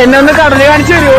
എന്നെ ഒന്ന് കടൽ കാണിച്ചു തരുമോ